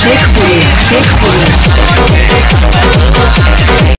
Check way, check way.